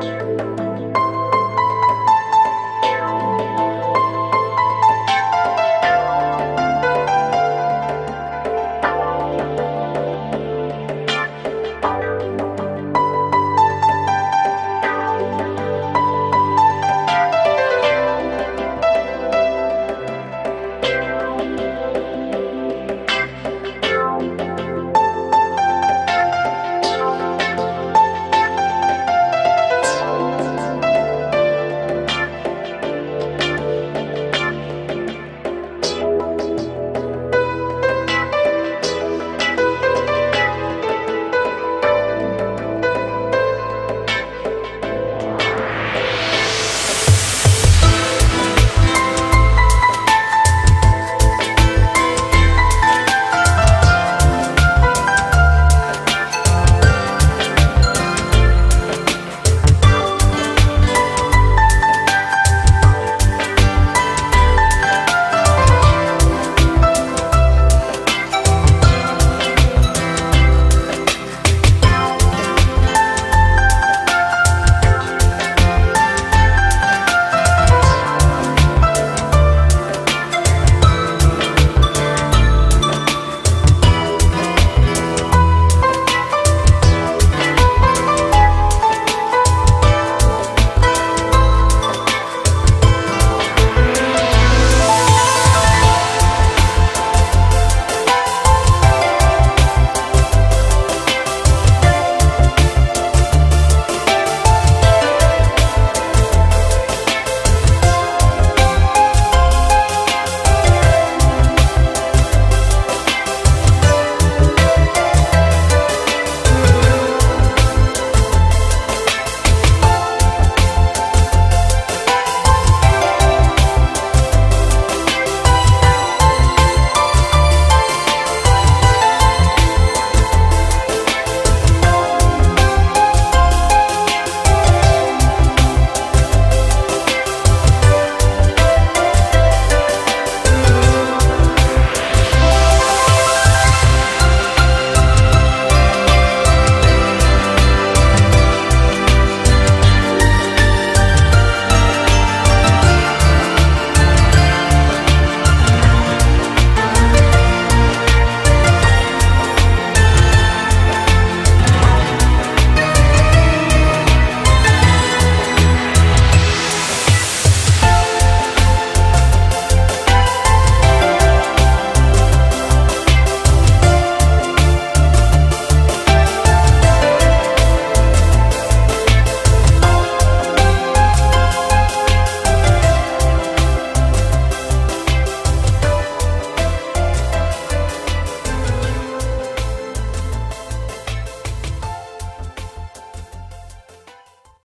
Música